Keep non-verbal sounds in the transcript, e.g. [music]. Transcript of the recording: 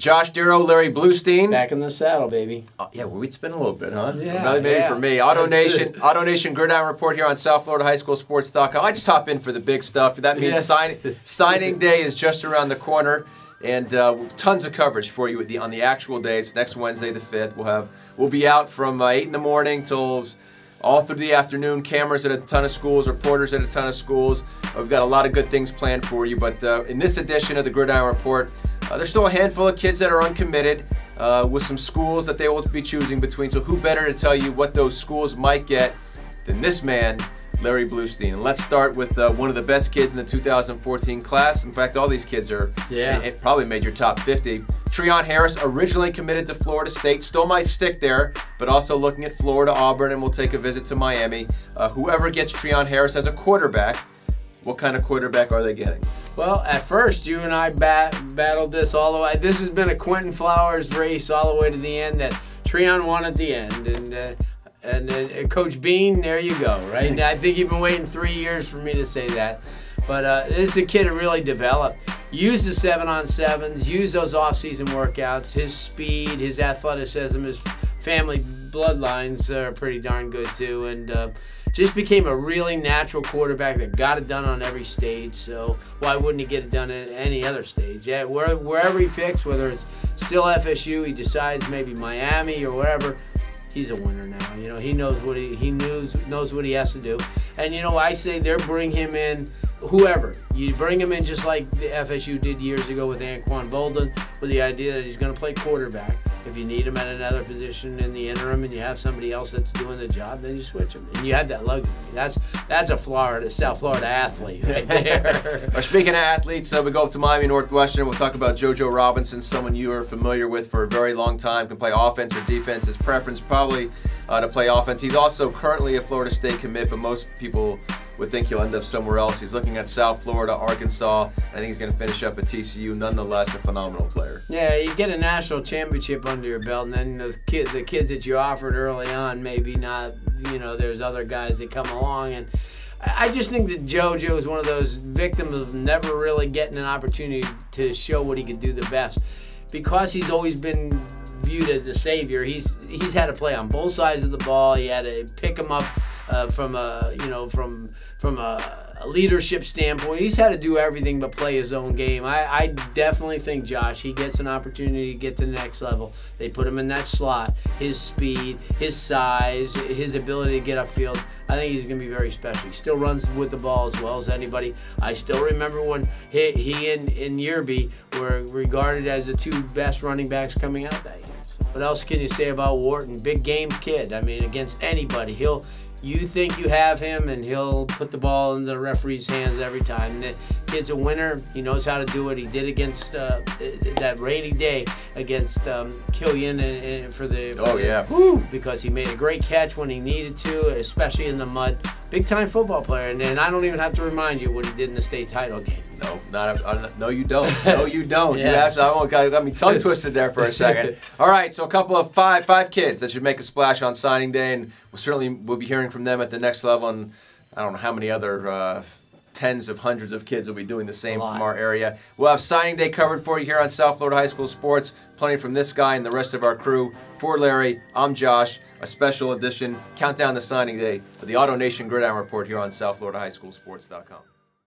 Josh Darrow, Larry Bluestein. Back in the saddle, baby. Oh, yeah, well, we'd spin a little bit, huh? Yeah, Another maybe yeah. for me. Auto That's Nation. AutoNation Gridiron Report here on South Florida High School Sports.com. I just hop in for the big stuff. That means Yes. sign, signing day is just around the corner, and uh, tons of coverage for you the, on the actual day. It's next Wednesday, the fifth. We'll have we'll be out from uh, eight in the morning till all through the afternoon. Cameras at a ton of schools, reporters at a ton of schools. We've got a lot of good things planned for you. But uh, in this edition of the Gridiron Report, uh, there's still a handful of kids that are uncommitted uh, with some schools that they will be choosing between. So who better to tell you what those schools might get than this man, Larry Bluestein? And let's start with uh, one of the best kids in the 2014 class. In fact, all these kids are Yeah. it probably made your top 50. Treon Harris, originally committed to Florida State, still might stick there, but also looking at Florida, Auburn, and we'll take a visit to Miami. Uh, whoever gets Treon Harris as a quarterback, what kind of quarterback are they getting? Well, at first, you and I bat- battled this all the way. This has been a Quentin Flowers race all the way to the end that Treon won at the end. And uh, and uh, Coach Bean, there you go, right? I think you've been waiting three years for me to say that. But uh, this is a kid who really developed. Use the seven on sevens, use those off-season workouts. His speed, his athleticism, his family bloodlines are pretty darn good too. And uh, just became a really natural quarterback that got it done on every stage. So why wouldn't he get it done at any other stage? Yeah, where, wherever he picks, whether it's still FSU, he decides maybe Miami or whatever. He's a winner now. You know, he knows what he he knows knows what he has to do. And you know, I say they're bring him in. Whoever you bring him in, just like the FSU did years ago with Anquan Boldin, with the idea that he's going to play quarterback. If you need him at another position in the interim, and you have somebody else that's doing the job, then you switch him, and you have that luxury. That's that's a Florida, South Florida athlete right [laughs] there. Or speaking of athletes, uh, we go up to Miami Northwestern. We'll talk about JoJo Robinson, someone you are familiar with for a very long time. Can play offense or defense. His preference probably uh, to play offense. He's also currently a Florida State commit, but most people would think he'll end up somewhere else. He's looking at South Florida, Arkansas. I think he's going to finish up at TCU. Nonetheless, a phenomenal player. Yeah, you get a national championship under your belt, and then those kids, the kids that you offered early on, maybe not. You know, there's other guys that come along, and I just think that JoJo is one of those victims of never really getting an opportunity to show what he could do the best, because he's always been viewed as the savior. He's he's had to play on both sides of the ball. He had to pick him up uh, from a you know from from a, a leadership standpoint. He's had to do everything but play his own game. I, I definitely think Josh he gets an opportunity to get to the next level. They put him in that slot. His speed, his size, his ability to get upfield. I think he's going to be very special. He still runs with the ball as well as anybody. I still remember when he, he and, and Yerby were regarded as the two best running backs coming out that year. What else can you say about Wharton? Big game kid. I mean, against anybody, he'll. You think you have him, and he'll put the ball in the referee's hands every time. The kid's a winner. He knows how to do it. He did against uh, that rainy day against um, Killian and, and for the. for Oh, the- yeah. Woo! Because he made a great catch when he needed to, especially in the mud. Big time football player, and, and I don't even have to remind you what he did in the state title game. No, not uh, no. You don't. [laughs] No, you don't. You Yes. have to. I got, got me tongue [laughs] twisted there for a second. All right, so a couple of five five kids that should make a splash on signing day, and we'll certainly we'll be hearing from them at the next level. And I don't know how many other. Uh, Tens of hundreds of kids will be doing the same from our area. We'll have signing day covered for you here on South Florida High School Sports. Plenty from this guy and the rest of our crew. For Larry, I'm Josh. A special edition countdown to signing day of the AutoNation Gridiron Report here on South